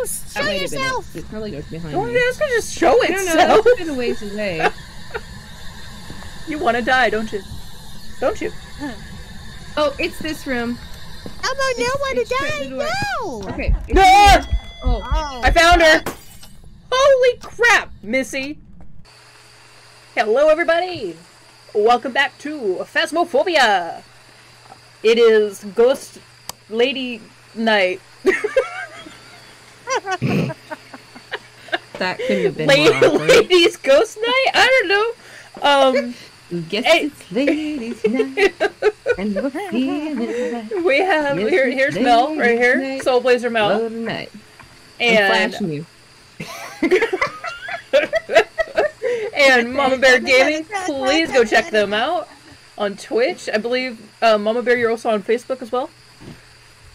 ghost! Show been yourself! it. It probably goes behind Don't me. you just just show I don't know. itself? That's been a ways away. You want to die, don't you? Don't you? Oh, it's this room. Elmo, no one to die! to the door. No! Okay. it's Ah! Oh, Oh, I found her! Holy crap, Missy! Hello, everybody! Welcome back to Phasmophobia! It is Ghost Lady Night. that couldn't have been La- more awkward. Ladies Ghost Night? I don't know. Um, Guess Hey. it's ladies' night, and we're feeling we have Yes, here. Here's Mell right here, Ladies' Soul Blazer Mell, love tonight. I'm and flashing you. and Mama Bear Gaming. Please go check them out on Twitch. I believe uh, Mama Bear, you're also on Facebook as well.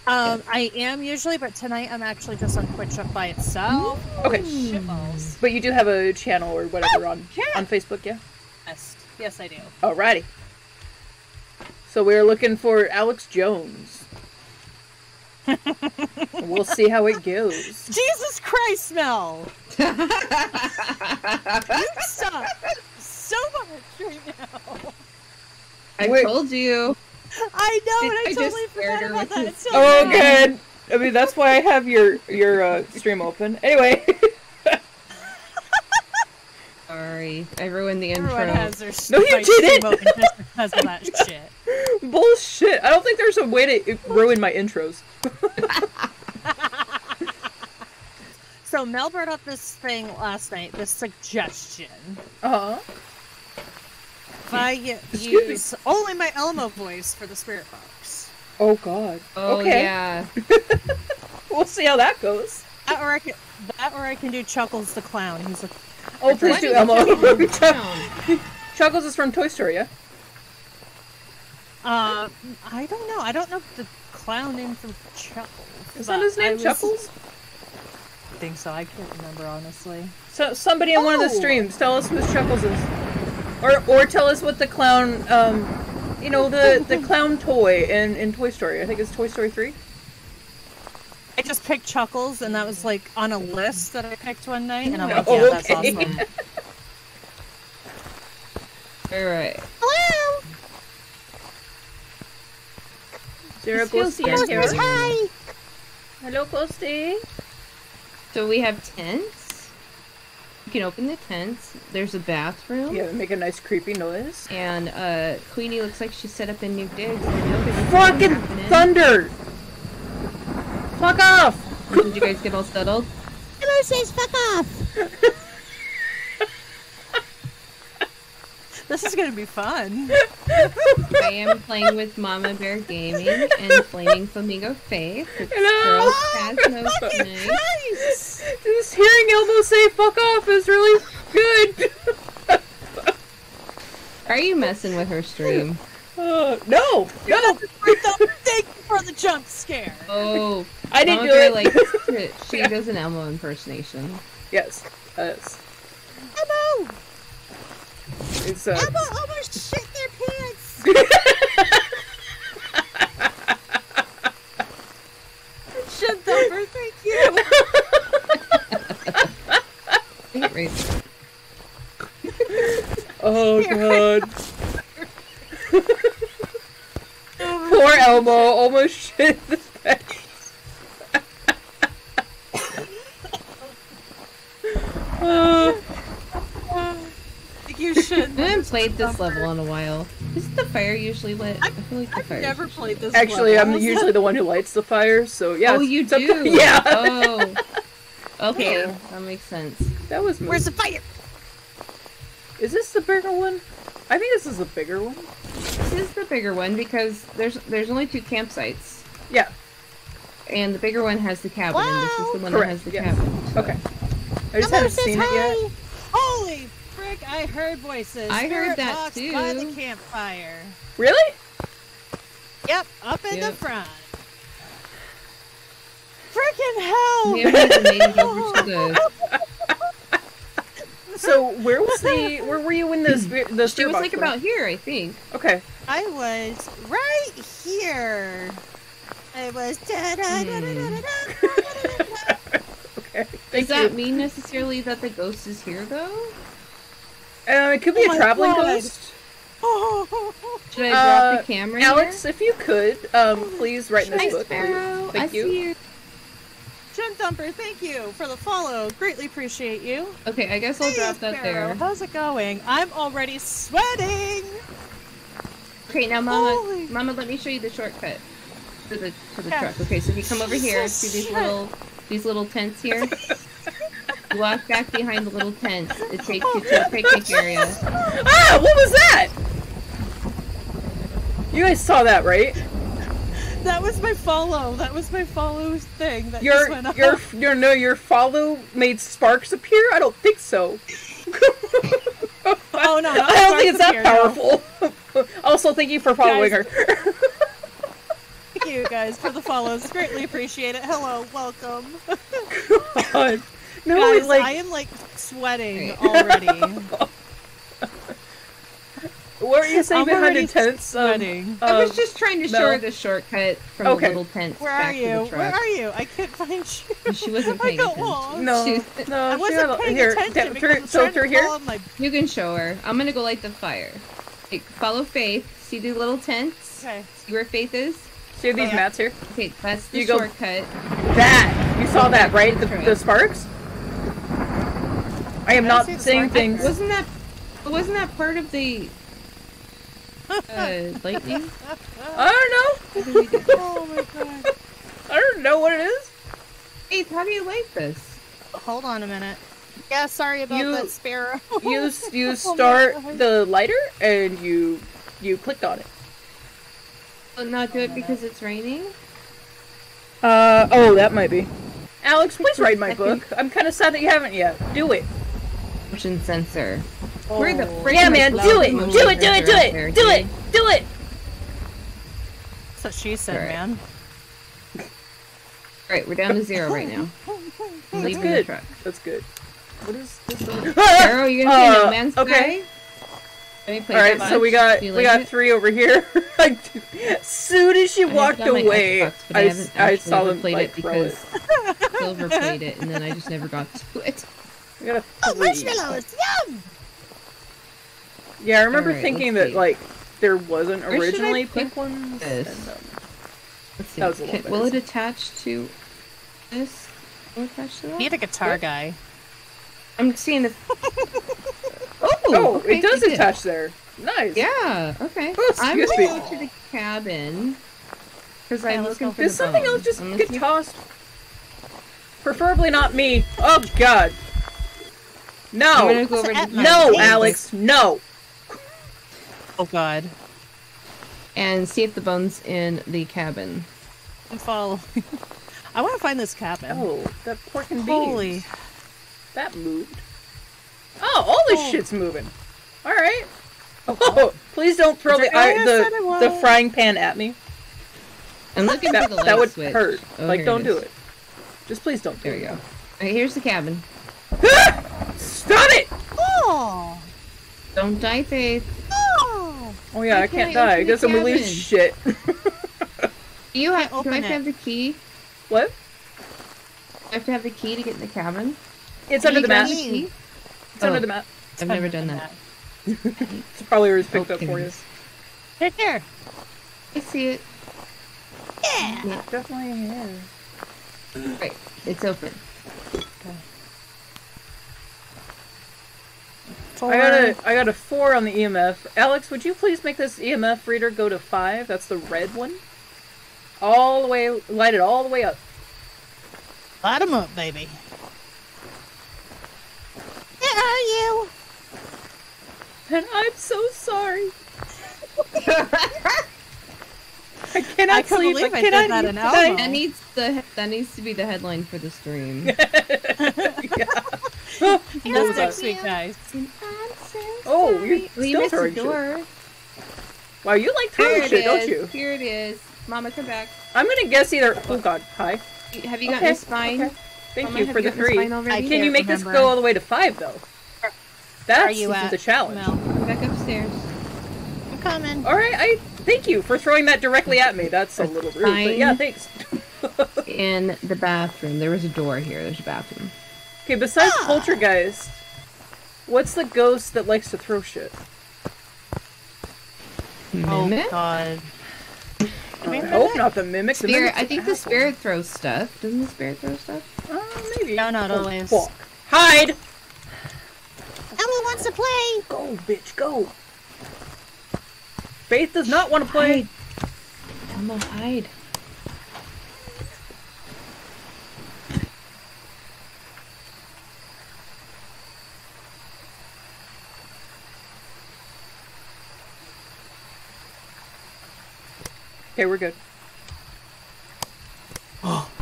Um, I am usually, but tonight I'm actually just on Twitch up by itself. Okay, Shitballs. but you do have a channel or whatever on yeah. on Facebook, yeah. Yes, yes, I do. Alrighty. So we're looking for Alex Jones. we'll see how it goes. Jesus Christ, Mell! you suck so much right now. I Wait. told you. I know, and I, I totally scared forgot her about with that. It's so Oh, bad. good. I mean, that's why I have your your uh, stream open. Anyway, Sorry, I ruined the intro. Everyone has their No, you didn't! stream just because of that shit. bullshit. I don't think there's a way to ruin my intros. So Mel brought up this thing last night, this suggestion. Uh huh. If I Excuse me. use only my Elmo voice for the spirit box. Oh God. Oh okay. yeah. We'll see how that goes. That or I can, that or I can do Chuckles the clown. He's a Oh, please do, Elmo. you take me Chuck- down? Chuckles is from Toy Story, yeah. Uh, I don't know. I don't know the clown name from Chuckles. Is that but his I name, was- Chuckles? I think so. I can't remember honestly. So somebody on one of the Oh. streams, tell us who Chuckles is, or or tell us what the clown, um, you know, the the clown toy in in Toy Story. I think it's Toy Story three. I just picked Chuckles, and that was like on a list that I picked one night, and I'm like, Oh, yeah, that's okay. awesome. All right. Hello. Zero This Ghosty in here. scary. Hi. Hello, Ghosty. So we have tents. You can open the tents. There's a bathroom. Yeah, make a nice creepy noise. And uh, Queenie looks like she set up a new dig. I know there's something Fucking thunder! Fuck off! Did you guys get all settled? Hello says fuck off. this is gonna be fun. I am playing with Mama Bear Gaming and Flaming Flamingo Faith. It's Hello? Girls Phasmo tonight. Christ! Just hearing Elmo say "fuck off" is really good. Are you messing with her stream? Uh, no, no, Thank you for the jump scare. Oh, I didn't Mama do Bear it. likes to, she does an Elmo impersonation. yes, yes. Elmo. It's uh. Elmo almost shit their pants. Shit over. Thank you. Oh god. Poor Elmo almost shit the bed. Uh, You should. I haven't played this level in a while. Isn't the fire usually lit? I feel like the I've fire. never played this. actually, I'm usually the one who lights the fire, so yeah. Oh, you some- do. Yeah. Oh. Okay, that makes sense. That was. Where's the fire? Is this the bigger one? I think this is the bigger one. This is the bigger one because there's there's only two campsites, Yeah. and the bigger one has the cabin, and this is the one Correct, that has the yes. cabin. Okay. I just Elmo haven't says seen it yet. I heard voices. I Spirit heard that too. By the campfire. Really? Yep, up in yep. the front. Freaking hell! So where was the? Where were you when the spirit? The spirit It was like went? about here, I think. Okay. I was right here. I was da da da da da da. Okay. Does Thank that mean necessarily that the ghost is here though? Uh, it could be Oh a traveling God. ghost. Should I drop Uh, the camera? Alex, here? if you could, um, please write in Hi, this book. Sparrow. Thank I you. see you. Gem Dumper, thank you for the follow. Greatly appreciate you. Okay, I guess I'll Hey, drop that Sparrow, there. How's it going? I'm already sweating. Okay, now Mama, Holy- Mama, let me show you the shortcut to the to the Yeah. truck. Okay, so if you come over here, Jesus see these shit. little these little tents here. you walk back behind the little tents. It takes you to a picnic area. Ah, what was that? You guys saw that, right? That was my follow. That was my follow thing. That just Your went off. your your no your follow made sparks appear. I don't think so. Oh no! I don't think it's that powerful. also, thank you for following Guys. her. Thank you guys for the follows. Greatly appreciate it. Hello, welcome. God. No, guys, like I am like sweating already. what are you saying I'm behind already the tents? Um, sweating. I was um, just trying to show no. her the shortcut from Okay. the little tents Where back are to you? the Where truck. are you? I can't find you. She wasn't I paying got attention. lost. no, She- no. I wasn't got- paying here, attention da- because through, I was so trying through to here. follow my. You can show her. I'm gonna go light the fire. Okay, follow Faith. See the little tents? Okay. See where Faith is? See these Yeah. mats here? Okay, that's the You go- shortcut. That you saw that right? The, the sparks. I am I not see saying things. Wasn't that wasn't that part of the uh, lightning? I don't know. What did we do? Oh my god. I don't know what it is. Faith, how do you light this? Hold on a minute. Yeah, sorry about You- that sparrow. You you Oh start God. the lighter and you you clicked on it. Will not do it because it's raining? Uh oh, that might be. Alex, please write my book. I'm kind of sad that you haven't yet. Do it. Motion sensor. Where the Oh. frick Yeah, man, do it. Do it. Do it. Do sensor out it. Do it. Do it. That's what she said, Alright. man. Alright, we're down to zero right now. That's leaving the good. truck. That's good. What is this? Arrow, you gonna say Uh, no man's okay. sky? Let me play All so we got we like got it? three over here. as soon as she I walked it on my away, Xbox, but I, I, s- haven't I saw ever them played like it because. Silver played it, and then I just never got to it. I got a Oh, three. marshmallows! Yum! Yeah, I remember Alright, thinking that see. like there wasn't Where should I originally pink ones. this? and, um, Let's see. That was a little Can- will it attach to this? Will it attach to that? Need a guitar guy. I'm seeing if. oh, oh, okay, it does did. attach there. Nice. Yeah. Okay. Oh, I'm gonna me. go to the cabin because Okay, I'm let's looking for Did the something else just I'm get looking- tossed? Preferably not me. Oh God. I'm gonna No. go over to At the my No, face. Alex. No. Oh god. and see if the bones in the cabin. I'm following. I want to find this cabin. Oh, that pork and beans. Holy. That moved. Oh, all this Oh. shit's moving. All right. Oh, please don't throw the Is it really? I, I said it the was. the frying pan at me. I'm looking That, for the light that would switch. hurt. Oh, like, don't do it. Just please don't. Do There you go. Okay, here's the cabin. Stop it! Oh! Don't die, Faith. Oh! Oh yeah, Why I can't can't I die. I enter the guess I'm gonna lose shit. Do you have? open Do I have to it. have the key? what? Do I have to have the key to get in the cabin. It's Can under the mat. the key? It's under Oh. the mat. I've never done that. It's probably already picked up for you. Right there. I see it. Yeah. Definitely is. Right, it's open. Four. I got a I got a four on the EMF. Alex, would you please make this EMF reader go to five? That's the red one. All the way, light it all the way up. Light 'em up, baby. Where are you? And I'm so sorry. I cannot I couldn't sleep. believe I I did cannot that eat in That needs the that needs to be the headline for the stream. Oh, what That's was next week, guys. Oh, you're Well, you still missed the throwing shit. door. Wow, you like Here throwing it shit, don't you? Here it is. Mama, come back. I'm gonna guess either. Oh God, hi. Have you gotten Okay, a spine? okay. Thank Mama, you have for the three. I Can you make this go all the way to five though? That's Are you this at is a challenge. Mell? Come back upstairs. I'm coming. All right, I thank you for throwing that directly at me. That's a little rude, but yeah, thanks. In the bathroom. There was a door here. There's a bathroom. Okay, besides poltergeist, what's the ghost that likes to throw shit? Mimic? Oh god. I hope not the mimic. The Spirit. mimic's I think an the spirit throws stuff. Doesn't the spirit throw stuff? Uh, maybe. No, not Oh, always. Fuck. Hide. Emma wants to play. Go, bitch, go. Faith does not want to play. Hide. Elmo, hide. Okay, we're good. Oh.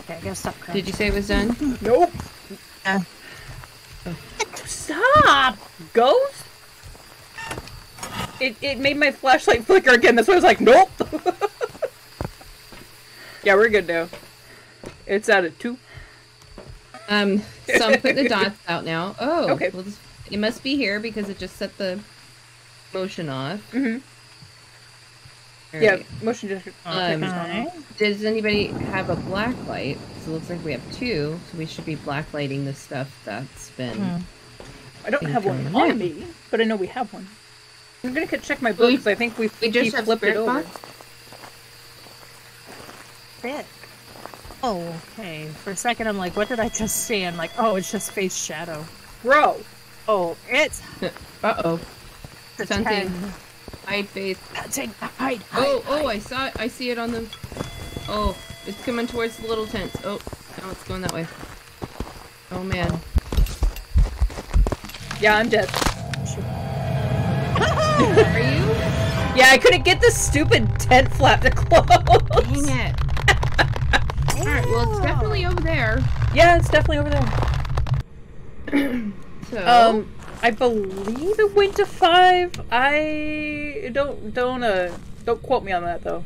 Okay, I gotta stop crying. Did you say it was done? Nope. Uh. Stop, ghost. It it made my flashlight flicker again. That's why I was like, nope. yeah, we're good now. It's at a two. Um, so I'm putting the dots out now. Oh, Okay. Well, this, it must be here because it just set the motion off. Mhm. All Yeah, motion detector. Um, Okay. Does anybody have a black light? So it looks like we have two, so we should be black lighting the stuff that's been. Hmm. I don't have one Thinking. on me, but I know we have one. I'm gonna check my We- books. I think we We just have flipped it over. box. Frick. Oh, okay. For a second, I'm like, what did I just see? I'm like, oh, it's just face shadow. Bro, Oh, it's Uh oh. The Something. 10. Hide face. Take hide, hide. Oh, oh! I saw it. I see it on the. Oh, it's coming towards the little tent. Oh, now it's going that way. Oh man. yeah, I'm dead. Are you? Yeah, I couldn't get this stupid tent flap to close. Dang it. Alright, well, it's definitely over there. Yeah, it's definitely over there. So. Um, I believe it went to five. I don't don't uh don't quote me on that though.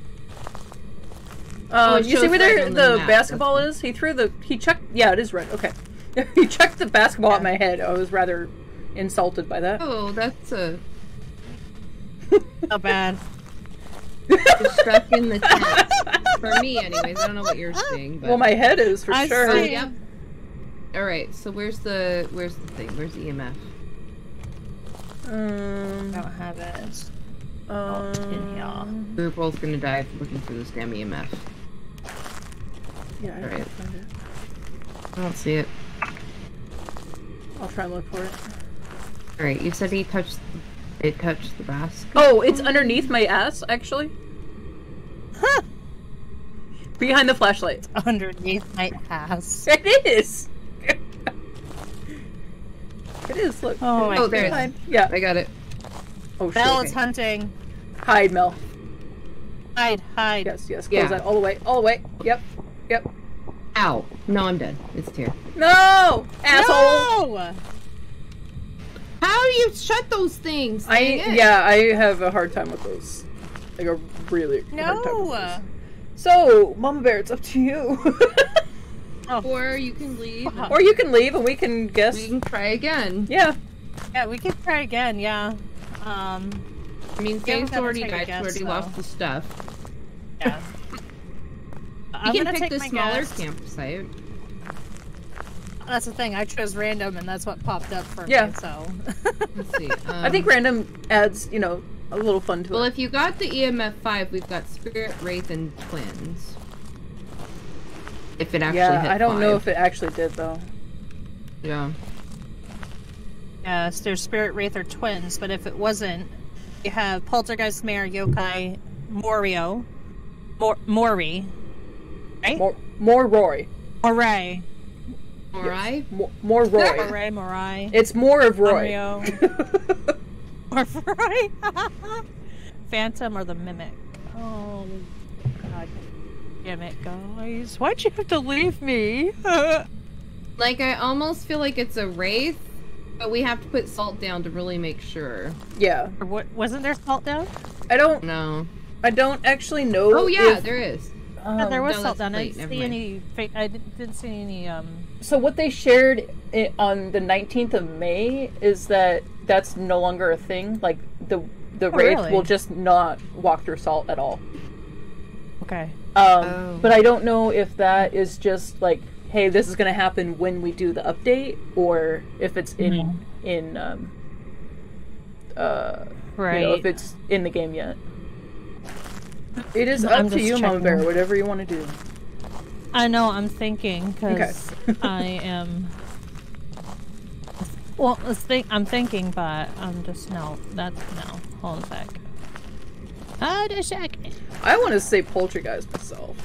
Oh, Um, it you see where there, the, the basketball that's is? He threw the he chucked. Yeah, it is red. Okay, he chucked the basketball at my head. I was rather insulted by that. oh, that's a. Not bad. It's stuck in the tent. For me, anyways. I don't know what you're seeing, but. Well, my head is for I sure. Oh, see. yep. Alright, so where's the. Where's the thing? Where's the EMF? Um, I don't have it. um, in here. We're both gonna die looking for this damn EMF. Yeah, I Alright. can't find it. I don't see it. I'll try and look for it. Alright, you said he touched. It touched the basket. Oh, it's underneath my ass, actually. Huh. Behind the flashlight. Underneath my ass. It is. It is. Look. Oh my Oh, there it is. Yeah. I got it. Oh shit. Is hunting. Hide, Mell. Hide, hide. Yes, yes. Close Yeah. that all the way. All the way. Yep. Yep. Ow. No, I'm dead. It's here. No, asshole. No! How do you shut those things? I it. yeah, I have a hard time with those. Like a really hard time with No! those. So, Mama Bear, it's up to you. Or you can leave. and or you can leave and we can guess. We can try again. Yeah. Yeah, we could try again, yeah. Um, I mean, Yeah, Faye's gotta already take died. Guess, already though. lost the stuff. yeah. You I'm can pick the smaller guess. campsite. That's the thing, I chose random and that's what popped up for Yeah. me, so. Let's see. Um, I think random adds, you know, a little fun to Well, it. Well, if you got the EMF five, we've got Spirit, Wraith, and Twins. If it actually yeah, hit I don't know if it actually did though. Yeah. yes, there's Spirit Wraith or twins, but if it wasn't, you have Poltergeist, Mare, Yokai, Morio, Mor- Mori, right? More, more Roy. Moray. Morai. More, more Roy. Moray, Morai. it's more of Roy. Mario. Or Roy. Phantom or the Mimic. Oh, God damn it, guys. Why'd you have to leave me? Like, I almost feel like it's a Wraith, but we have to put salt down to really make sure. yeah, Or what, wasn't there salt down? I don't. know. I don't actually know. Oh, yeah, if, there is. um, Yeah, there was no, salt that's down. I didn't never see mind. any. I didn't, didn't see any. Um. So what they shared on the 19th of May is that that's no longer a thing. Like the the Oh, wraith really? will just not walk through salt at all. Okay. Um, Oh. But I don't know if that is just like, hey, this is gonna happen when we do the update, or if it's in Mm-hmm. in um, uh, Right. you know, if it's in the game yet. It is I'm up to you, Mama. Bear. Whatever you want to do. I know. I'm thinking because Okay. I am. Well, let's think. I'm thinking, but I'm just no. That's no. Hold a sec. Hold a sec. I want to say Poltergeist myself,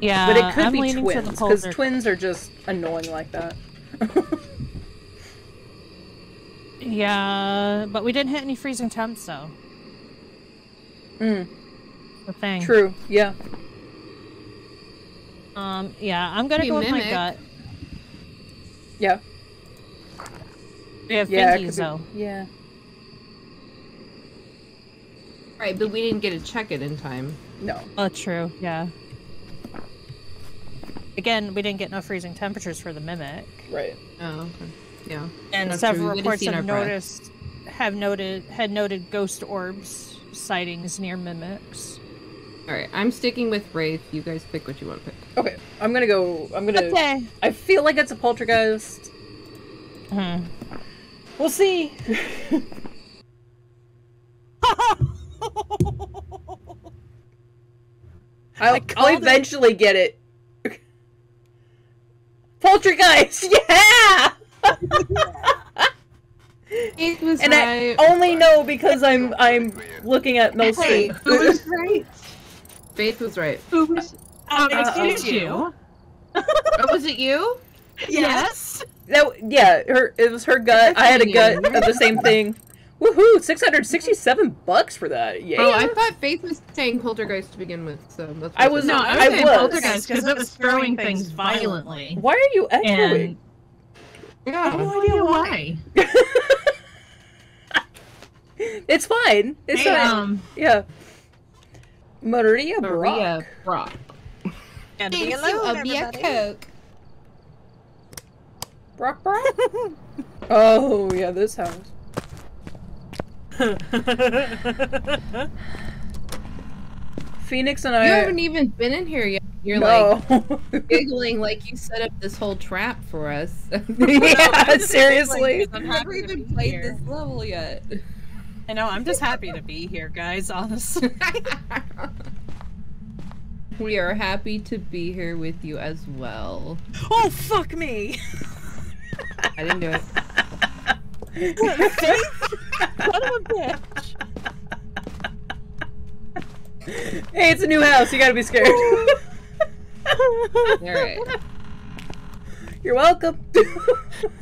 Yeah, but it could I'm be twins because twins are just annoying like that. Yeah, but we didn't hit any freezing temps though. mm, The thing. true. Yeah. Um. Yeah, I'm gonna You go with my gut. Yeah. We have Yeah. it fingies could be- though. Yeah. Right, but we didn't get to check it in time. No. Oh, true. Yeah. Again, we didn't get no freezing temperatures for the mimic, Right. Oh, okay. Yeah. and That's several we would've reports have our breath. noticed have noted had noted ghost orbs sightings near mimics. Alright, I'm sticking with Wraith. You guys pick what you want to pick. Okay. I'm gonna go. I'm gonna. Okay. I feel like it's a poltergeist. Hmm. We'll see. I'll, I'll called it. eventually get it. Poltergeist, yeah! Faith was and right. I only know because I'm I'm looking at Mell Hey, who was right? Faith was right. Who was? Um, Uh, excuse you. Oh, was it you? Yes. No, yeah, her it was her gut. I had a gut of the same thing. Woohoo! Six hundred sixty-seven bucks for that. Yeah. Oh, I thought Faith was saying Poltergeist to begin with, so that's I was- No. I was I saying was. poltergeist because it was throwing things violently. Why are you echoing? And I have no idea why. it's fine. It's Hey, fine. um, Yeah. Maria Brock. Maria Brock. And Thank hello, you, Abia everybody. Coke. Brock Brock? oh, yeah, this house. Phoenix and I. You haven't even been in here yet. You're no. like giggling like you set up this whole trap for us. yeah, seriously. I'm I've happy never even played here. this level yet. I know. I'm just happy to be here, guys. Honestly. we are happy to be here with you as well. oh fuck me! I didn't do it. Son of a bitch. Hey, it's a new house. You gotta be scared. Alright. You're welcome.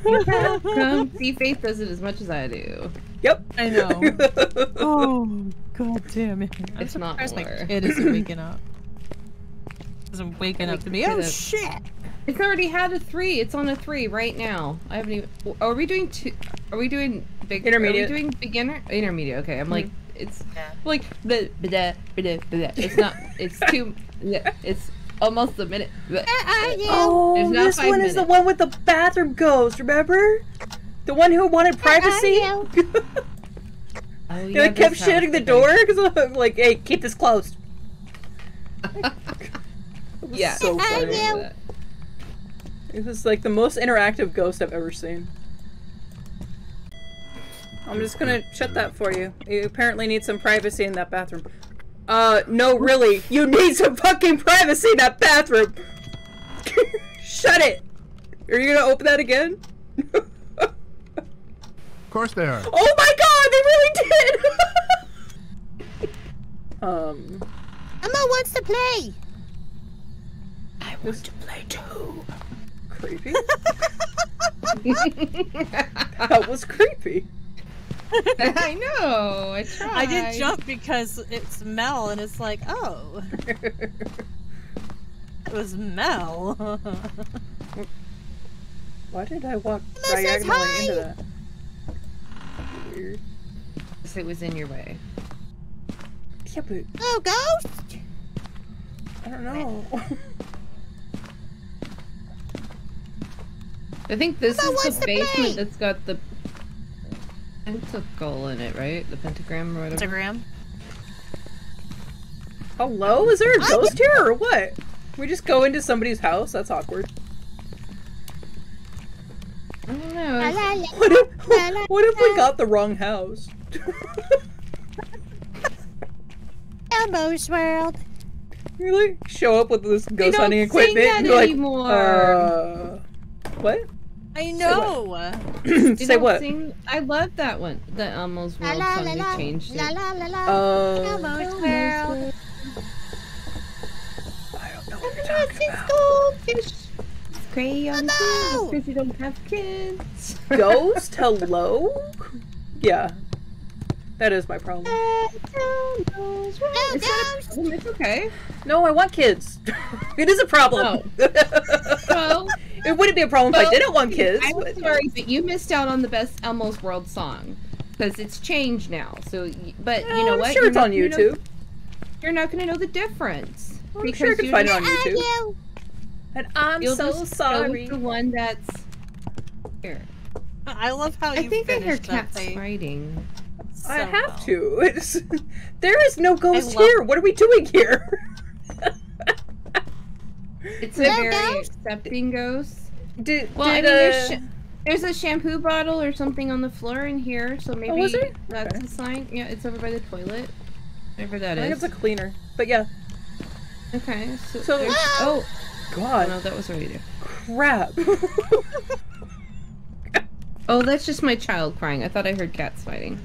Come see Faith does it as much as I do. yep. I know. Oh god damn it! I'm It's not surprised my more. kid isn't waking up. Isn't waking up to me. Oh shit! It's already had a three. It's on a three right now. I haven't even. Are we doing two? Are we doing big? Intermediate. Are we doing beginner? Intermediate. Okay. I'm like, Mm-hmm. it's Yeah. like the It's not. It's two. yeah, It's almost a minute. Oh, There's not this five one is the one with the bathroom ghost. Remember? The one who wanted privacy. Oh, Yeah, I kept shutting the door because I'm like, "Hey, keep this closed." Yeah. so funny. It was like the most interactive ghost I've ever seen. I'm just gonna shut that for you. You apparently need some privacy in that bathroom. Uh, no, really, you need some fucking privacy in that bathroom. shut it. Are you gonna open that again? Of course they are. Oh my god, they really did! um, Emma wants to play. I want to play too. Creepy. that was creepy. I know. I tried. I did jump because it's Mell, and it's like, oh, it was Mell. Why did I walk says diagonally into that? Weird. It was in your way. Yeah, but oh, ghost. I don't know. I think this Emma is wants the basement play. that's got the pentacle in it, right? The pentagram or whatever. Instagram. Hello? Is there a ghost here or what? We just go into somebody's house? That's awkward. I don't know. What if, what if we got the wrong house? Elmo's World. you like show up with this They ghost don't hunting sing equipment that and you're like, anymore. uh, what? I know. Say don't what? Sing... I love that one. The Elmo's World la song. la They changed La it. la la la. Uh, Elmo's World. I don't know what you're talking about. Goldfish. Crayon Hello. because you don't have kids. Ghost? Hello? Yeah. That is my problem. No, It's not a problem. It's okay. No, I want kids. it is a problem. Well, it wouldn't be a problem if I didn't want kids. I'm but- sorry, but you missed out on the best Elmo's World song because it's changed now. So, y- but you know I'm what? sure You're it's not on gonna know- YouTube. you're not going to know the difference. I'm sure I can find it on YouTube. you? And I'm You'll so just go sorry. with the one that's here. I love how you I you think I hear finished cats thing. fighting. I have well. to. It's, there is no ghost love- here. What are we doing here? It's a No very ghost? accepting ghost. Did, Well, I did, mean, there's, uh, sh- there's a shampoo bottle or something on the floor in here, so maybe Oh, was there? that's Okay. a sign. Yeah, it's over by the toilet. Whatever that I think is. it's a cleaner. But yeah. Okay, so, So- there's- oh, oh God. no, that was already there. Crap. Oh, that's just my child crying. I thought I heard cats fighting.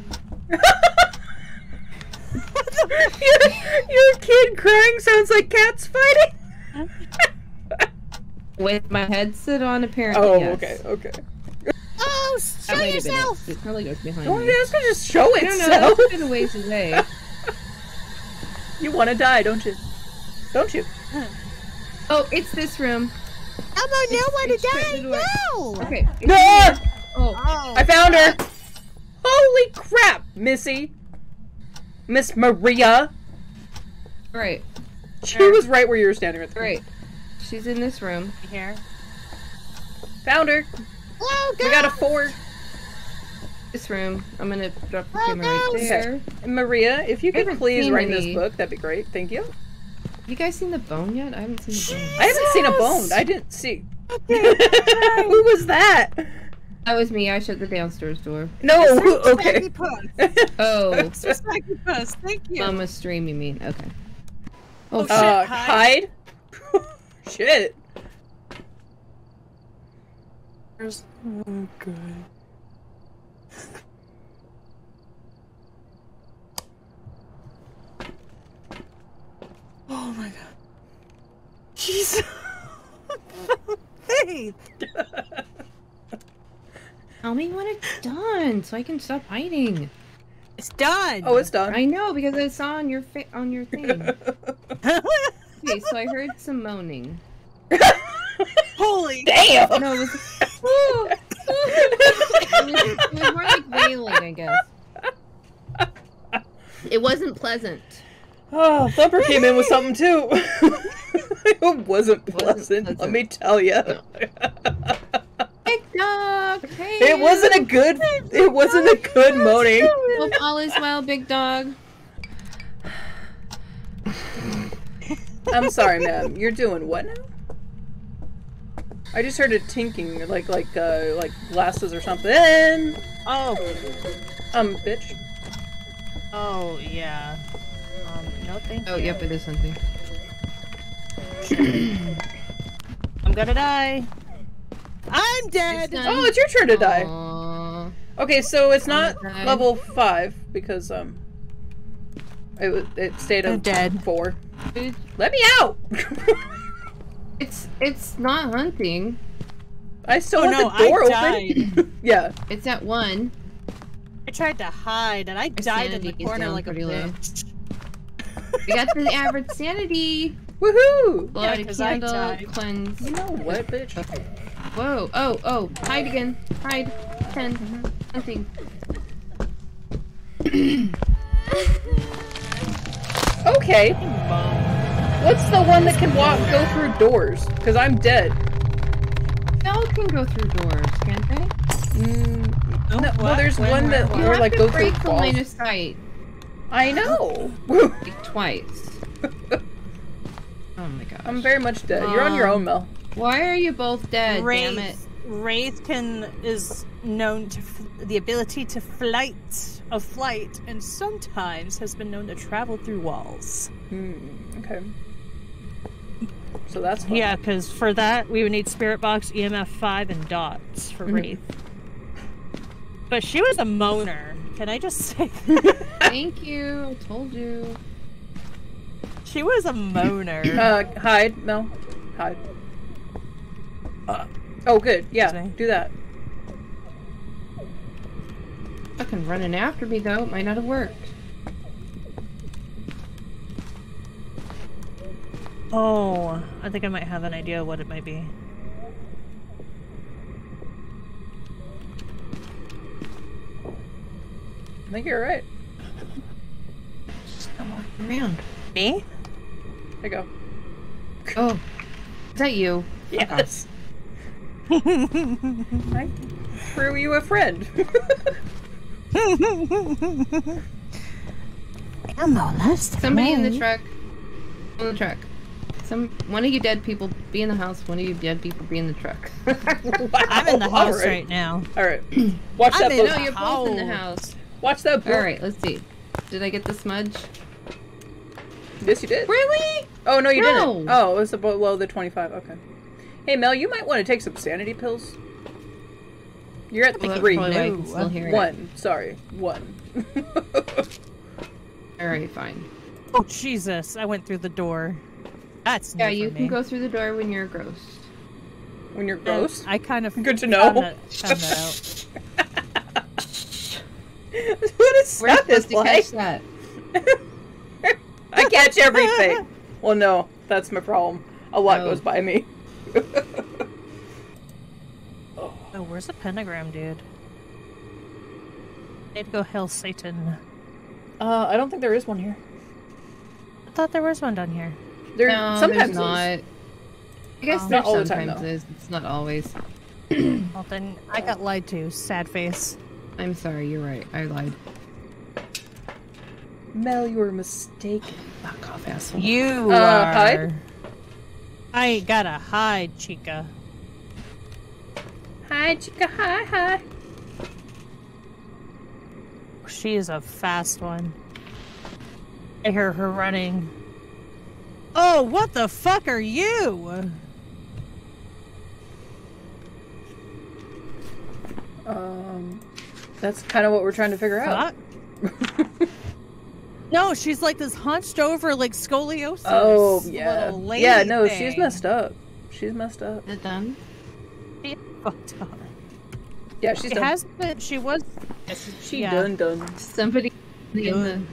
Your, your kid crying sounds like cats fighting. With my headset on, apparently. Oh, yes. okay, okay. Oh, show might have been yourself. it. It probably goes behind Oh, me. yeah, it's gonna just show I don't know. itself. That's been a ways away. You want to die, don't you? Don't you? Oh, it's this room. Elmo, no one to die. to the door. No. Okay. it's Ah! Oh, Oh, I found her. Holy crap, Missy. Miss Maria. right, She Sure. was right where you were standing. At the right. She's in this room. here. Found her. Hello, We got a four. This room. I'm gonna drop the camera right no. there. Maria, if you could please write any. this book, that'd be great. Thank you. You guys seen the bone yet? I haven't seen the bone. I haven't seen a bone. I didn't see. Who was that? That was me. I shut the downstairs door. No. Okay. Saggy puss. Oh, Saggy puss. Thank you. mama stream. You mean? Okay. Oh, Oh, shit. uh, hide. hide. Shit. Oh, good. Oh my god. Jeez. Faith. Tell me when it's done, so I can stop hiding. It's done. Oh, it's done. I know because I saw on your fa- on your thing. Okay, so I heard some moaning. Holy. Damn. No, it was. it, was it was more like wailing, I guess. It wasn't pleasant. Oh, Thumper came in with something too. it wasn't pleasant, let pleasant. me tell you. Big dog. Hey. It wasn't a good. It wasn't a good moaning. Hope all is well, big dog. I'm sorry, ma'am. You're doing what now? I just heard it tinking, like like uh like glasses or something. Oh. Um, bitch. Oh yeah. Um. No thank Oh, you. yep, it is something. I'm gonna die. I'm dead. It's. Oh, it's your turn to die. Aw. Okay, so it's not Okay. level five because um, it it stayed I'm on dead. four. Dude, Let me out. It's it's not hunting. I still Oh, have no, the door I open. yeah. It's at one. I tried to hide and I died in the corner like a pretty low. bitch. We got the average sanity. Woohoo! Light a 'cause I candle, died. cleanse. You know what, bitch? Okay. Whoa! Oh! Oh! Hide again! Hide! 10 Hunting. Okay. What's the one that can walk, go through doors? Because I'm dead. They all can go through doors, can't they? Mm, Oh, no, well, there's When, one where, that what? You or have like to go through break the line walls. of sight I know. like twice. Oh my gosh. I'm very much dead. You're on your own, Mell. Why are you both dead? Damn it. Wraith, Wraith can is known to f- the ability to flight of flight, and sometimes has been known to travel through walls. Hmm. Okay. So that's fun. Yeah, because for that we would need Spirit Box, EMF five, and dots for Mhm. Wraith. But she was a moaner. Can I just say? Thank you. I told you. she was a moaner. Uh, hide, Mell. Hide. Uh, oh, good. Yeah, Excuse do that. Fucking running after me though. It might not have worked. oh, I think I might have an idea what it might be. I think you're right. Around. Me? There you go. Oh. Is that you? Yes. I threw you a friend. Ammo last Somebody in the truck. On the truck. Some one of you dead people be in the house. One of you dead people be in the truck. I'm in the house right. right now. All right. Watch I'm that in no, you're both in the House. house. Watch that boat. All right, let's see. Did I get the smudge? Yes, you did. Really? Oh no, you No. didn't. Oh, it was below the 25. Okay. Hey Mell, you might want to take some sanity pills. You're at Well, three. probably why I can No. still hear it. One. Sorry, one. All right, fine. Oh Jesus! I went through the door. That's Yeah, new you for can go through the door when you're a ghost. when you're And gross. I kind of Good to know. found know. that- found that out. what is We're that supposed is to like? catch that. I catch everything. well, no, that's my problem. A lot Oh. goes by me. Oh, where's the pentagram, dude? Need to go hail Satan. Uh, I don't think there is one here. I thought there was one down here. There no, sometimes there's not. I guess Oh. Not all the time, though. is. It's not always. Well, then I got lied to. Sad face. I'm sorry. You're right. I lied. Mell, you were mistaken. Fuck off, asshole. You Uh, are. hide? I gotta hide, chica. Hi, chica. Hi, hi. She is a fast one. I hear her running. Oh, what the fuck are you? Um, that's kind of what we're trying to figure out. Fuck. No, she's like this hunched over, like scoliosis. oh yeah, lady yeah. No, she's messed up. She's messed up. Is it done? She fucked up. Yeah, she's She done. has been. She was. She yeah. done done. Somebody in the, Done.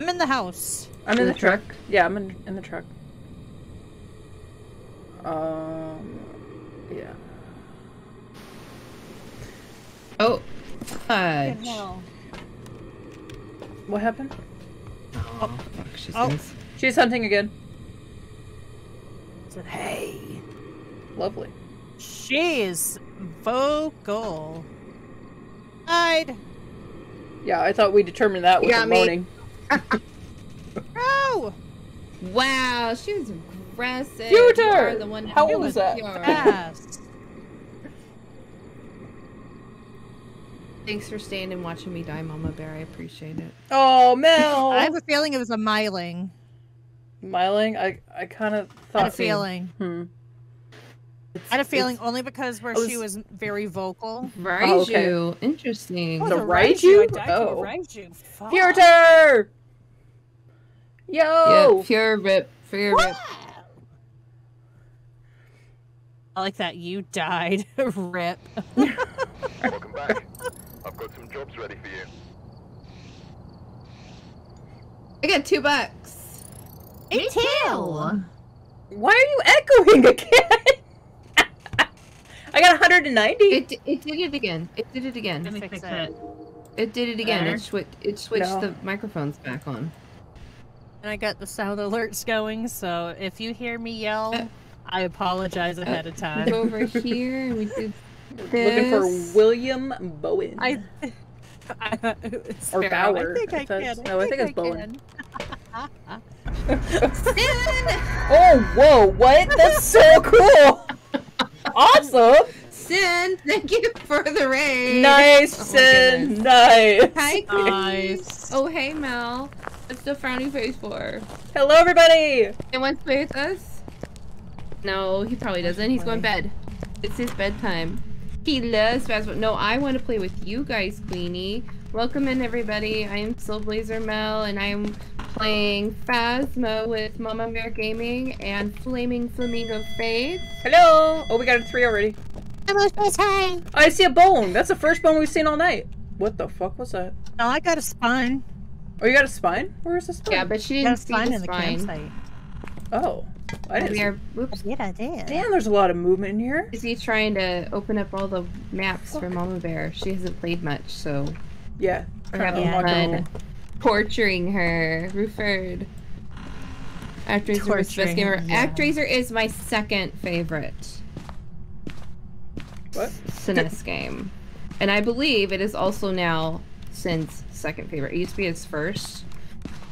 I'm in the house. I'm in in the the truck. Yeah, I'm in, in the truck. Um, yeah. Oh, fudge. What happened? Oh, fuck, she Oh. She's hunting again. Said, hey. Lovely. She's vocal. Hide. Yeah, I thought we determined that You with the me. moaning. No. Wow, she was aggressive. Pewter! You are the one How old was is that? Fast. Thanks for staying and watching me die, Mama Bear. I appreciate it. Oh, Mell. I have a feeling it was a Myling. Smiling. I I kind of I had a feeling. Hmm. I had a feeling only because where I she was very vocal. Raiju. Oh, okay. Interesting. Oh, the a Raiju? I died a Oh. Raiju. Fuck. Pewter. Yeah, pure rip. Pure rip. I like that. You died. Rip. Welcome back. I've got jobs ready for you. I got two bucks. Me too. Why are you echoing again? I got 190. It, it did it again. It did it again. Let me Fix fix it. it. It did it again. Better? It switched. It switched No. the microphones back on. And I got the sound alerts going, so if you hear me yell, uh, I apologize uh, ahead of Go time. over here and we do Looking for. William Bowen. I. Or Sparrow, Bauer, I think I I can. no, I think it's Bowen. can. Oh, whoa, what? That's so cool! Awesome! Sin, thank you for the raid. Nice, Oh Sin, goodness. nice. Hi, Chris. Nice. Oh, hey, Mell. What's the frowny face for? Hello, everybody! He wants to play with us? No, he probably doesn't. He's going to bed. It's his bedtime. He loves Phasmo. No, I want to play with you guys, Queenie. Welcome in, everybody. I am Soulblazer Mell, and I am playing Phasmo with Mama Bear Gaming and Flaming Flamingo Faith. Hello! Oh, we got a three already. Almost was high. Oh, I see a bone. That's the first bone we've seen all night. What the fuck was that? No, I got a spine. Oh, you got a spine? Where's the spine? Yeah, but she I a didn't see spine the in the campsite. Oh, I didn't. We See. are whoops, Good idea. Damn, there's a lot of movement in here. busy trying to open up all the maps for Mama Bear. She hasn't played much, so Yeah. we're kinda having unlockable. fun torturing her. Ruford. Actraiser was best Torturing gamer. yeah. Actraiser is my second favorite What? SNES game. And I believe it is also now Sin's second favorite. It used to be his first.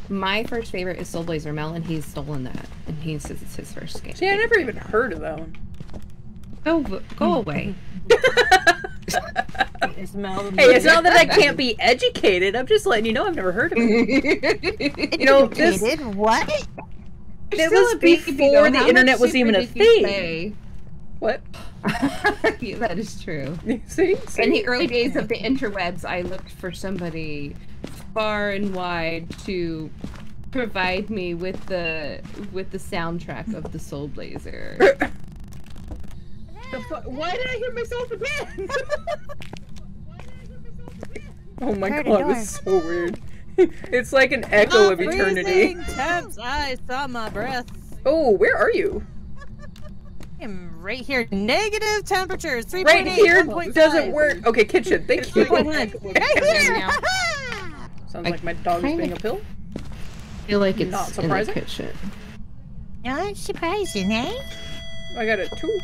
My first favorite is Soul Blazer Mell, and he's stolen that. And he says it's his first game. See, I never even heard of that one. Oh, go, go away. Is Mell the Hey, it's not that I can't be educated. I'm just letting you know I've never heard of it. You know, this Educated? What? it was before the internet was even a thing. pay? What? Yeah, that is true. See? See? In the early days of the interwebs, I looked for somebody far and wide to provide me with the with the soundtrack of the Soul Blazer. Why did I hear myself again? oh my Heard god, this is so weird. it's like an echo of eternity. Freezing temps. I saw my breath. Oh, where are you? I'm right here. Negative temperatures. 3.8, Right here 1.5. doesn't work. Okay, kitchen. Thank you. Right here. Now. Sounds I like my dog is kinda- being a pill. I feel like it's Not in the surprising. kitchen. Not surprising, eh? I got a two.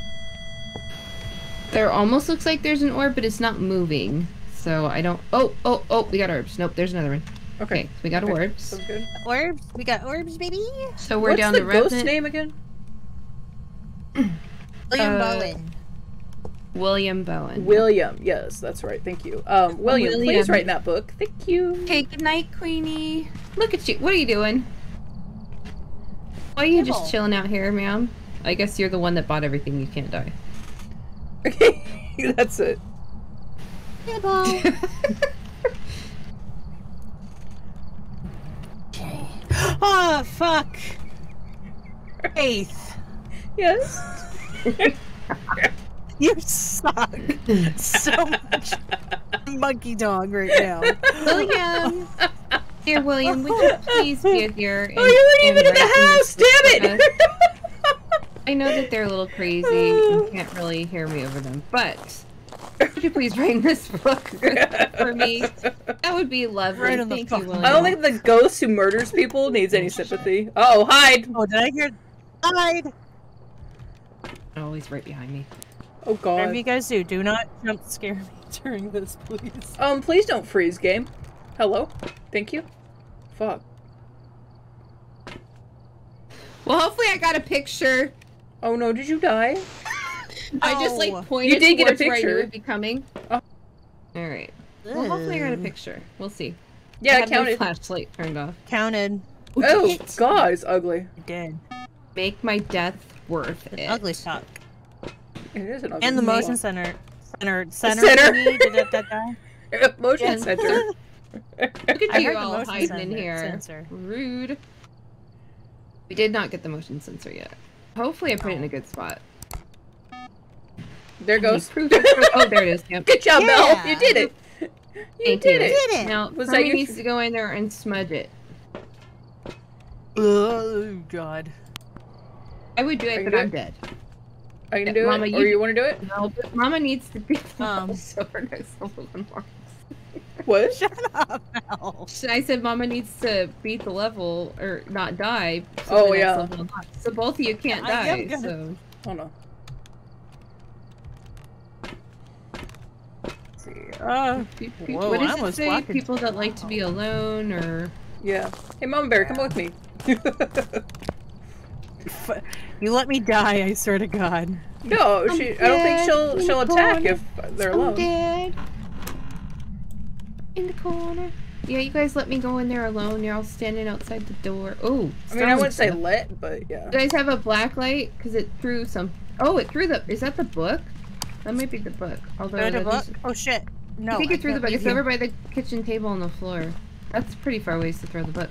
There almost looks like there's an orb, but it's not moving. So I don't. Oh, oh, oh! We got orbs. Nope, there's another one. Okay. Okay, so we got Okay, orbs. Sounds good. Orbs. We got orbs, baby. So we're What's down the to ghost Revenant name again? William Uh, Bowen. William Bowen. William. Yes, that's right. Thank you. Um, William, please write in that book. Thank you. Okay, good night, Queenie. Look at you. What are you doing? Why are you Nibble. just chilling out here, ma'am? I guess you're the one that bought everything. You can't die. Okay, that's it. Nibble. Oh, fuck. Eighth. Yes. You suck so much. Monkey dog right now. William! Dear William, would you please be here? And, oh, you weren't even in the house. Damn it. I know that they're a little crazy and can't really hear me over them, but would you please write in this book for me? That would be lovely. Right on the Thank you, William. I don't think the ghost who murders people needs any sympathy. Oh, hide. Oh, did I hear? Hide. Oh, he's right behind me. Oh Whatever you guys do, do not jump scare me during this, please. Um, please don't freeze game. Hello. Thank you. Fuck. Well, hopefully I got a picture. Oh no, did you die? I just like pointed You did get a towards where I knew picture. it would be coming. Oh. All right. Well, hopefully I got a picture. We'll see. Yeah, I I my counted. flashlight turned off. Counted. Oh god, it's ugly. You did. Make my death worth it. ugly suck. It is an ugly. And the name. motion center. Center. Center. Center. thingy, did that, that motion Yeah. center. Look at I you all motion hiding in sensor- here. sensor. Rude. We did not get the motion sensor yet. Hopefully I put it in a good spot. there goes. Proof oh, there it is. Yep. Good job, Mell. Yeah. You did it. You Thank did you. it. Did it. Now, Was that somebody your needs to go in there and smudge it. Oh god. I would do it, you but? I'm dead. I can Yeah, do Mama, it. you- Or you want to do it? No, but Mama needs to be Um. so her next level one more. What? Shut up, Mell. I said Mama needs to beat the level or not die. so Oh, yeah. So both of you can't I die. gonna- So Hold on. Uh, Pe- pe- Whoa, what I does it say? People that like to be alone, or Yeah. Hey, Mama Bear, come with me. You let me die, I swear to God. no, she. I don't think she'll in she'll attack corner. if they're alone. I'm alone. dead. In the corner. Yeah, you guys let me go in there alone. You're all standing outside the door. Oh, I mean, I wouldn't say let, but yeah. You guys have a black light? Because it threw some. Oh, it threw the. Is that the book? That might be the book. Although Go that book? is- Oh shit. No. I think it threw the book. It's leave over by the kitchen table on the floor. That's pretty far ways to throw the book.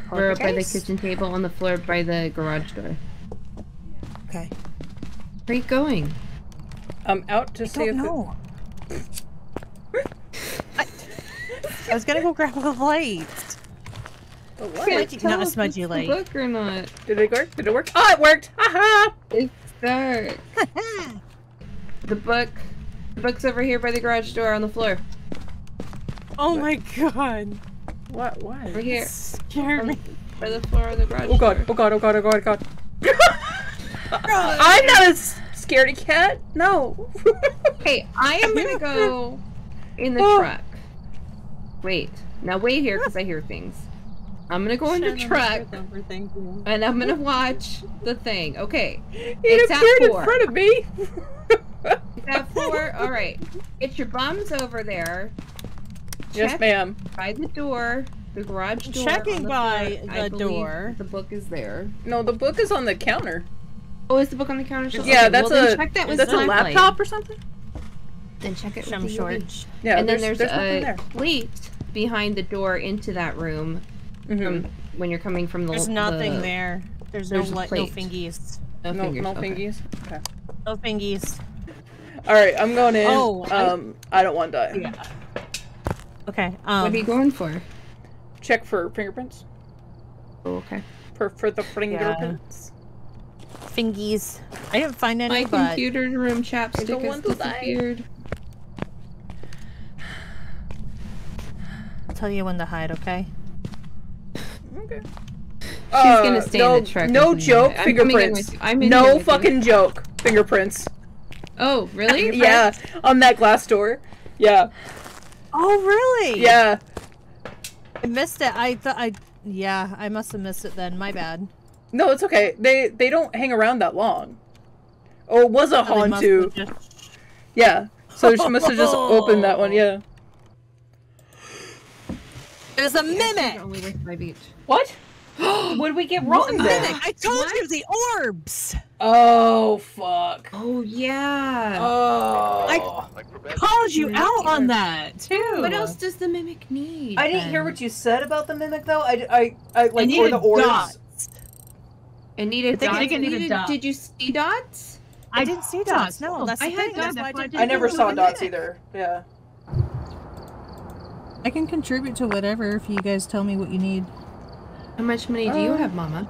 Good We're up by the kitchen table on the floor by the garage door. Okay. Where are you going? I'm out to I see don't if it- know. I, I was gonna go grab a light. the what? Can't Can't not a if smudgy light. the book or not. Did it work? Did it work? Oh, it worked! Haha! It's dark. the book. The book's over here by the garage door on the floor. Oh my god. What? Why? Over here. Scared On- me. by the floor of the garage Oh god! door. Oh god! Oh god! Oh god! Oh god! I'm not a scaredy cat. No. Okay, I am gonna go in the Oh. truck. Wait. Now wait here because I hear things. I'm gonna go in the truck and I'm gonna watch the thing. Okay. It It's at appeared in four. front of me. Is that four? Alright. Get your bums over there. Yes, ma'am. By the door. The garage door. Checking the by floor. The believe door. The book is there. No, the book is on the counter. Oh, is the book on the counter? still? Yeah, Okay, that's well, a check that with that's a the light. laptop or something. Then check it with Some the shorts. Yeah, and then there's, there's a there. plate behind the door into that room Mhm. from when you're coming from the. There's nothing the- there. There's, there's no light, no plate. fingies. No, No, fingers. no okay. fingies. Okay. No fingies. All right, I'm going in. Oh, I- um, I, don't want to die. Yeah. Okay. What Um. are you going for? Check for fingerprints. Oh, okay. For for the fingerprints. fingies. I didn't find any, My but computer room chapstick don't has want to die. disappeared. I'll tell you when to hide. Okay. Okay. She's Uh, gonna stay no, in the truck. No with me. joke. I'm coming in fingerprints. I'm in no with you. fucking joke. Fingerprints. Oh, really? yeah, on that glass door. Yeah, Oh really? yeah. I missed it. I thought I. Yeah, I must have missed it then. My bad. No, it's okay. They they don't hang around that long. Oh, it was a oh, They must Hantu. just- Yeah. So she must have just opened that one. Yeah. It was a mimic. Only with beach. What? what did we get wrong there? Mimic. I told you the orbs. Oh fuck. Oh yeah. Oh. Like. Called you out on that too. what else does the mimic need? I didn't hear what you said about the mimic though. I I, I like or needed the orbs. dots. It needed think- I dots. think it It needed needed- dots. Did you see dots? I didn't see dots. No, that's the I had thing. Dots. why I didn't I never saw dots mimic. either. Yeah. I can contribute to whatever if you guys tell me what you need. How much money do you Um, have, Mama?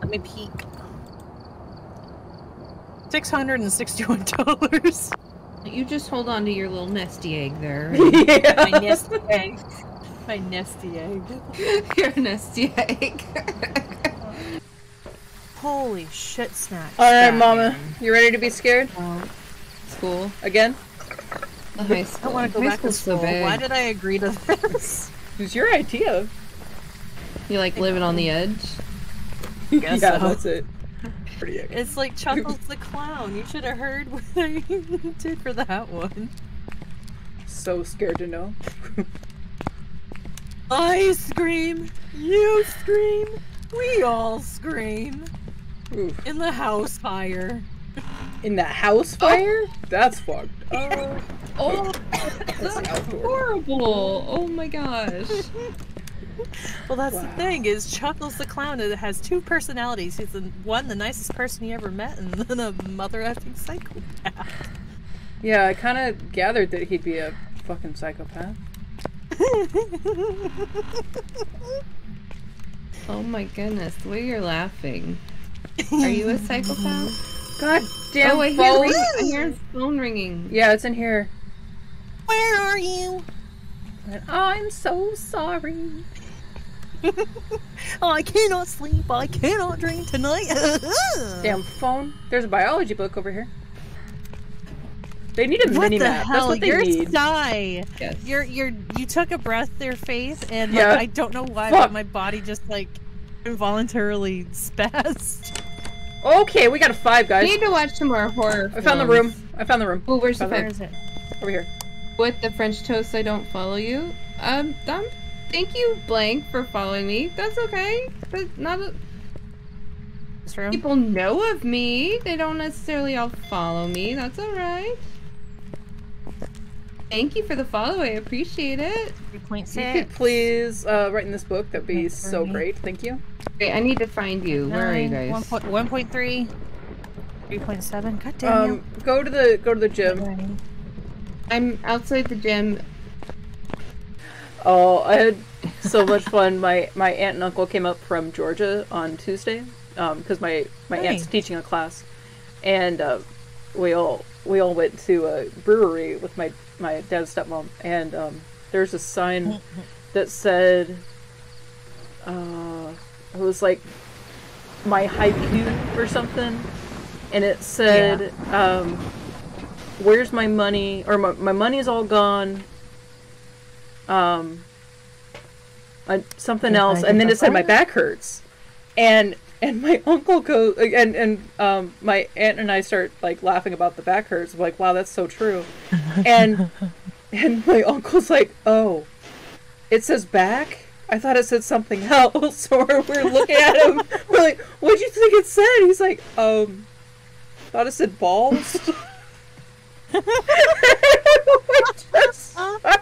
Let me peek. Six hundred and sixty-one dollars. You just hold on to your little nesty egg there. yeah. My nesty egg. My nesty egg. your nesty egg. Holy shit snack. All right, Batman. Mama. You ready to be scared um, school. again? The high I school. don't want to go high back to school's so school. Why did I agree to this? It was your idea. You like living on the edge? Guess yeah, so. that's it. Pretty epic. It's like Chuckles the Clown. You should have heard what I did for that one. So scared to know. I scream, you scream, we all scream Oof. in the house fire. In the house oh. fire? That's fucked. up. Oh, oh. That's outdoor. horrible! Oh my gosh. Well, that's the thing is Chuckles the Clown it has two personalities. He's the one, the nicest person you ever met, and then a mother effing psychopath. Yeah, I kind of gathered that he'd be a fucking psychopath. Oh my goodness, the way you're laughing. Are you a psychopath? God damn oh, I hear, phone. ring- I hear his phone ringing. Yeah, it's in here. Where are you? And I'm so sorry. I cannot sleep. I cannot dream tonight. Damn phone. There's a biology book over here. They need a What mini the map. hell? That's what they You're need. Yes. You're you're you took a breath there, Faith, and like, Yeah. I don't know why, Fuck. but my body just like involuntarily spazzed. Okay, we got a five, I guys. need to watch some more horror. I found the room. I found the room. Oh, where's the Found Where is it? Over here. With the French toast, I don't follow you. Um, um, thank you, blank, for following me. That's okay. But not a- This room. people know of me. They don't necessarily all follow me. That's all right. Thank you for the follow. I appreciate it. Three point You could please uh, write in this book. That'd be Thanks for so me. great. Thank you. Okay, I need to find you. Where are you guys? One point one point three. Three point seven. God damn Um, go to the go to the gym. I'm outside the gym. Oh, I had so much fun. My my aunt and uncle came up from Georgia on Tuesday because my my aunt's teaching a class, and uh, we all we all went to a brewery with my my dad's stepmom, and um, there's a sign that said, uh, it was like my haiku or something, and it said, um, "Where's my money?" or "My, my money's all gone." Um, uh, something else, and then it said my back hurts, and and my uncle goes and and um my aunt and I start like laughing about the back hurts. I'm like, wow, that's so true, and and my uncle's like, oh, it says back. I thought it said something else. or we're, we're looking at him. We're like, what'd you think it said? He's like, um, thought it said balls. We just- my,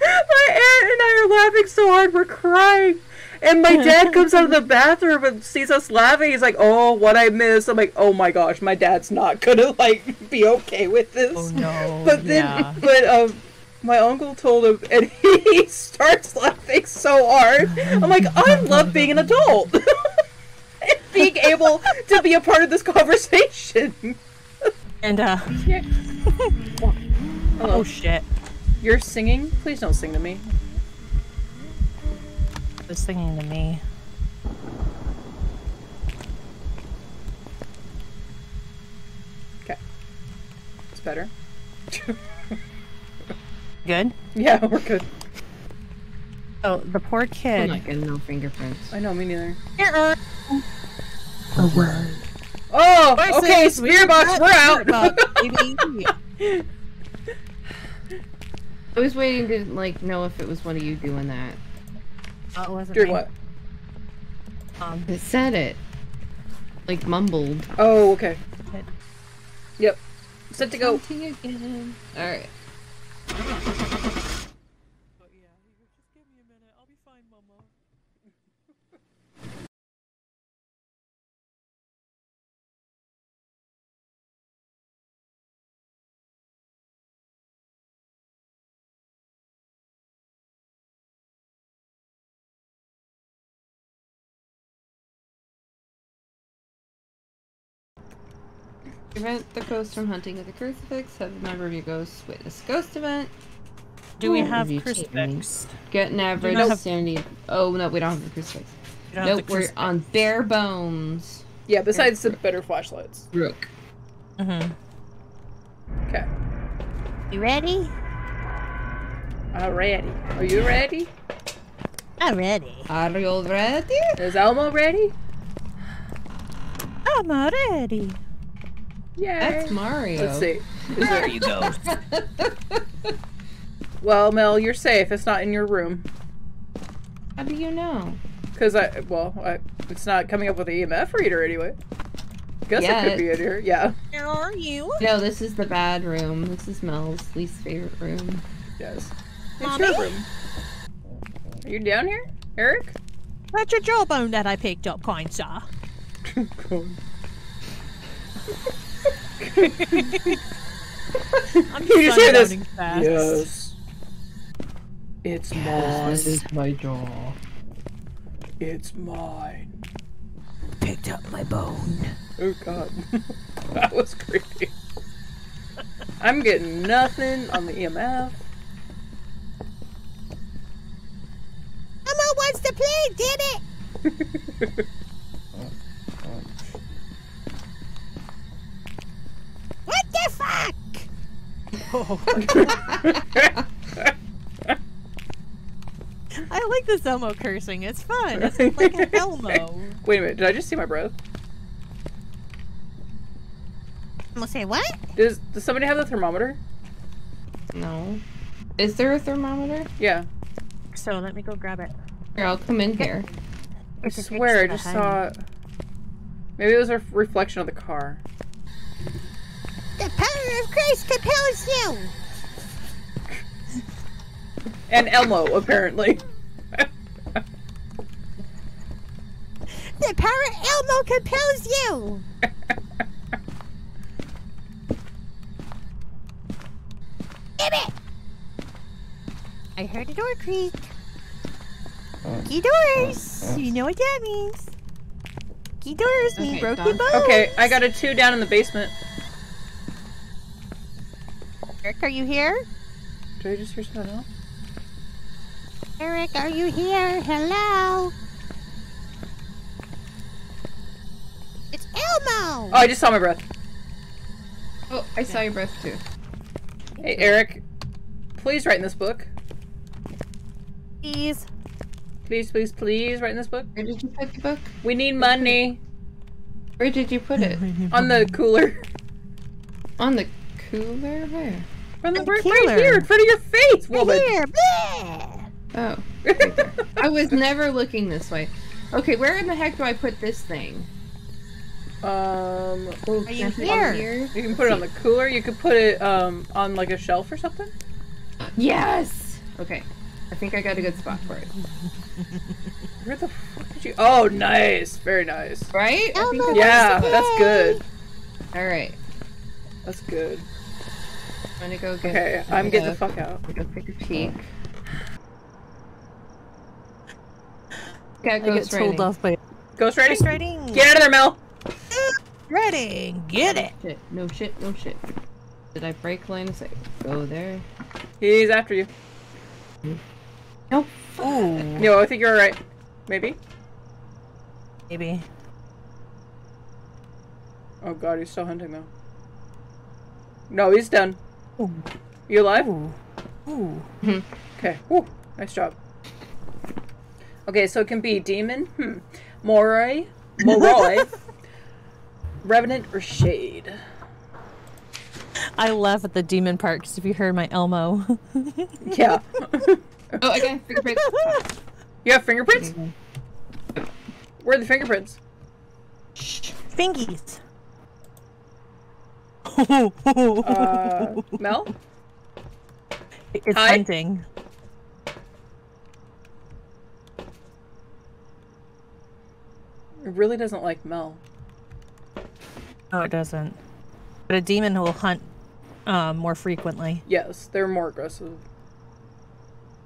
my aunt and I are laughing so hard we're crying. And my dad comes out of the bathroom and sees us laughing. He's like, "Oh, what I missed." I'm like, "Oh my gosh, my dad's not gonna like be okay with this." Oh no. But then, yeah. but um, my uncle told him, and he starts laughing so hard. I'm like, I love being an adult, and being able to be a part of this conversation. And uh. Hello. Oh shit. You're singing? Please don't sing to me. Was singing to me. Okay, it's better. Good. Yeah, we're good. Oh, the poor I'm kid. not getting no fingerprints. I know, me neither. Uh-uh. Oh, I okay, say, spirit box, we're out. baby. I was waiting to like know if it was one of you doing that. Oh, it wasn't Doing what? Um, It said it. Like mumbled. Oh, okay. Yep. Set to go. Alright. Prevent the ghost from hunting at the crucifix. Have a member of your ghosts witness ghost event. do we Ooh, have review crucifix? Get an average not have- sanity. Oh no, we don't have the crucifix. We don't have Nope, the we're crucifix. on bare bones. Yeah, besides the better flashlights. Rook. Mhm. Okay. You ready? Alrighty. Are you ready? I'm ready. Are you all ready? Is Elmo ready? I'm ready. Yeah. That's Mario. Let's see. There... you go. Well, Mell, you're safe. It's not in your room. How do you know? Because I, well, I, it's not coming up with an EMF reader anyway. Guess it Yet. could be in here. Yeah. Where are you? No, this is the bad room. This is Mell's least favorite room. Yes. It's your room. Are you down here, Eric? That's your jawbone that I picked up, kind sir. I'm You just hear this. fast. Yes. It's mine. my jaw. It's mine. Picked up my bone. Oh god. that was creepy. I'm getting nothing on the EMF. Emma wants to play, did it? What the fuck? Oh. I like this Elmo cursing. It's fun. It's like an Elmo. Wait a minute, did I just see my breath? I'm gonna say what? Does does somebody have the thermometer? No. Is there a thermometer? Yeah. So let me go grab it. Here, I'll come in here. I It's a swear I just behind saw maybe it was a reflection of the car. The power of Christ compels you. And Elmo, apparently. The power of Elmo compels you. Damn it! I heard a door creak. Key doors. You know what that means. Key doors mean Okay, broken bones. Okay, I got a two down in the basement. Eric, are you here? Did I just hear something else? Eric, are you here? Hello? It's Elmo! Oh, I just saw my breath. Oh, I saw your breath too. Hey, Eric, please write in this book. Please. Please, please, please write in this book. Where did you put the book? We need money Where did you put it? on the cooler. On the cooler? Where? From the right, right here in front of your face, woman. Here, bleh. Oh. right. I was never looking this way. Okay, where in the heck do I put this thing? um, Oh, Are you can I put it here? you can put it on the cooler. You could put it um on like a shelf or something. Yes! Okay. I think I got a good spot for it. Where the fuck did you? Oh, nice, very nice. Right? I think Elmo Yeah, the that's good. Alright. That's good. I'm gonna go get Okay, I'm getting the fuck out. Go take a peek. Got I get ghost told writing. off by Ghost writing. Ghost writing. Get out of there, Mell. Writing. Get it. Shit, no shit, no shit. Did I break line of sight? Go there. He's after you. Nope. Ooh. No, I think you're alright. Maybe. Maybe. Oh god, he's still hunting though. No, he's done. Ooh. You alive? Ooh. Ooh. Okay. Woo. Nice job. Okay, so it can be demon, hmm, Moray, Moroi, Revenant, or Shade. I laugh at the demon part because if you heard my Elmo. Yeah. Oh, I got a fingerprint. you have fingerprints? Where are the fingerprints? Fingies. Uh, Mell? it's hi. hunting. It really doesn't like Mell. No, it doesn't. But a demon will hunt um, more frequently. Yes, they're more aggressive.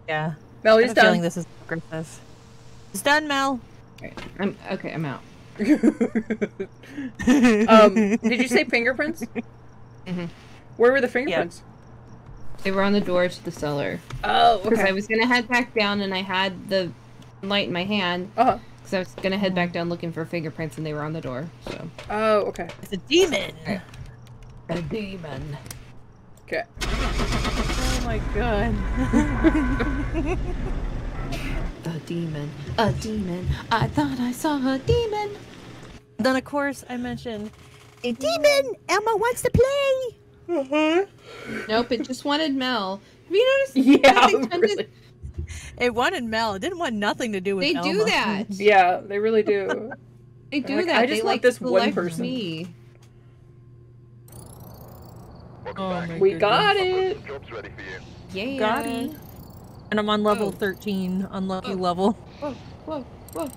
Yeah. Mell, I he's have a feeling done. this is aggressive. It's done, Mell. Alright, I'm okay. I'm out. um, did you say fingerprints? Mhm. Where were the fingerprints? They were on the door to the cellar Oh, because okay. I was gonna head back down, and I had the light in my hand Uh-huh. because I was gonna head back down looking for fingerprints, and they were on the door. So Oh, okay. It's a demon. a demon. Okay. Oh my god. A demon. A demon. I thought I saw a demon. then of course I mentioned A demon! Elmo wants to play! Mm-hmm. Nope, it just wanted Mell. Have you noticed? Yeah, they, tend to- really. it wanted Mell. It didn't want nothing to do with they Elmo. do that. Yeah, they really do. They do like, that. I just they want like this one select person. Me. Oh my we goodness. got it. some jobs ready for you. Yeah. Got it. And I'm on level Oh. 13, unlucky Oh. level. Whoa, whoa, whoa.